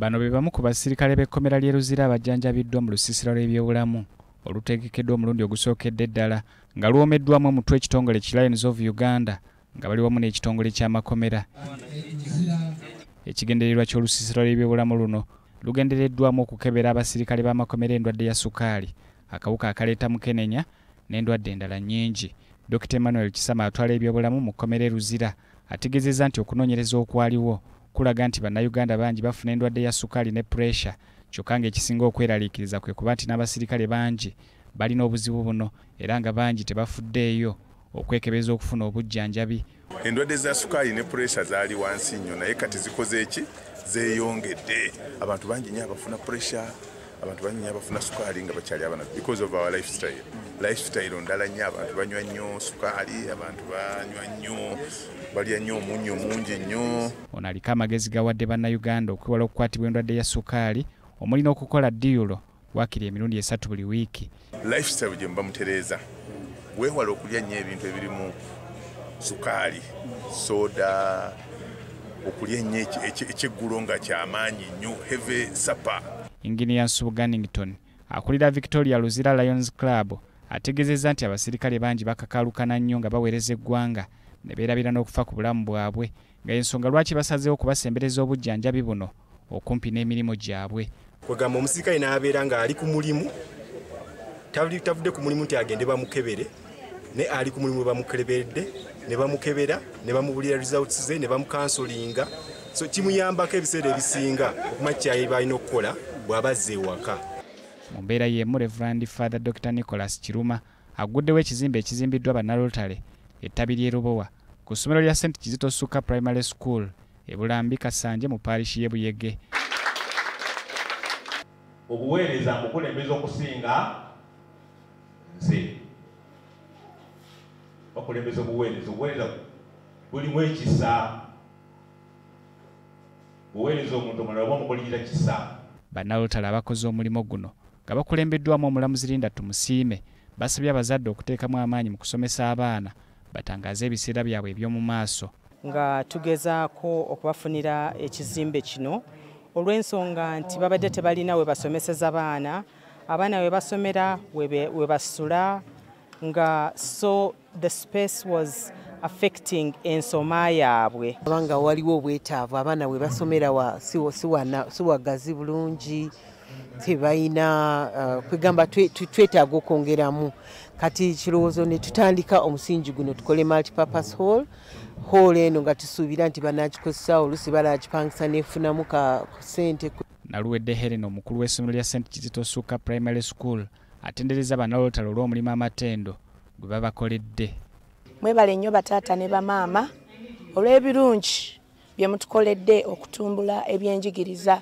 bano be bamu ku basirikale b'ekkomera ly'e luzira abajjanjabiddwa mu lusiisira lw'ebyobulamu olutegekeddwa omulundi ogusookedde eddala nga lwomeddwamu omutwe ekitongole ki lions of uganda nga bali wamu n'ekitongole ky'amakomera ekigendererwa ky'olusiisira lw'ebyobulamu luno lugendereddwamu okukebera abasirikale b'amakomera endwadde ya sukaali akawuka akaleeta mukenenya n'endwadde endala nnyingi. Dr emmanuel kisama atwala ebyobulamu mu kkomera eruzira ategeezezza nti okunoonyereza okwaliwo kulaga nti bannayuganda bangi bafuna endwadde ya sukaali ne puresha kyokka ng'ekisinga okweraliikiriza kwe kuba nti n'abasirikale bangi balina obuzibu buno era nga bangi tebafuddeeyo okwekebeza okufuna obujjanjabi. Endwadde za sukaali ne puresha zaali wansi nnyo naye kati zikoze eki zeeyongedde. Abantu bangi nnyo abafuna puresha abantu nnyo abafuna sukaali nga bakyali abana because of our lifestyle. Lifestyle ndala nnyo abantu banywa nnyo sukaali abantu banywa nnyo balya nnyo omunnyo mungi nnyo. Ono aliko amagezi gawadde bannayuganda okwewala okukwatibwa endwadde ya sukaali omulina okukola diyulo waakiri emirundi esatu buli wiiki. Lifestyle gye muba mutereeza. Weewala okulya nnyo ebintu ebirimu sukaali soda okulya ennyo ekyeggulo nga kyamaanyi nnyo heve sapa inginiya nsubu gannington akulira victoria luzira lions club ategeezezza nti abasirikale bangi bakakaalukana nnyo nga baweereza eggwanga ne beerabira n'okufa ku bulamu bwabwe. Nga ensonga lwaki basazeewo okubasembereza obujjanjabi buno okumpi n'emirimu gyabwe? Kwegamba omusirikale n'abeera ng'ali ku mulimu tavudde ku mulimu nti agende bamukebere ne ali ku mulimu bamukeberedde ne bamukebera ne bamubulira results ze ne bamukansolinga. So kimuyambako ebiseera ebisinga okumanya kyayi balina okukola bw'abazza ewaka. Mu mbeera y'emu reverand father dr nicholas kiruma aguddewo ekizimbe ekizimbiddwa bannalotale ettabi ly'e rubowa ku ssomero lya st kizito suka primary school ebulambi kasanje mu paalishi y'e buyege. Obuweereza mbukulembeza okusinga nze. Bakulembeza obuweereza obuweereza bulimu ekisa buweereza omuntu omulala oba omukuligira kisa bannalotale abakoze omulimu guno nga bakulembeddwamu omulamuzi linda tumusiime basabye abazadde okuteekamu amaanyi mu kusomesa abaana batangaaze ebiseera byabwe eby'omu maaso. Nga tugezaako okubafunira ekizimbe kino olw'ensonga nti babadde tebalina we basomeseza baana abaana we basomera we basula nga so the space was affecting ensoma yaabwe. Abanga waliwo obwetaavu abaana we basomera wa siwagazi bulungi tebalina uh, kwegamba twetaaga okwongeramu. Kati kirowoozo ne tutandika omusingi guno tukole multipurpose hall. Hall eno nga tusuubira nti banagikozesa olusi balagipangisa nefunamu ka sente naluwedde helen omukulu w'essomero lya st kizito suka primary school atendereza bannalotale olw'omulimu amatendo gwe babakoledde mwebale nnyo bataata ne bamaama olw'ebirungi bye mutukoledde okutumbula ebyenjigiriza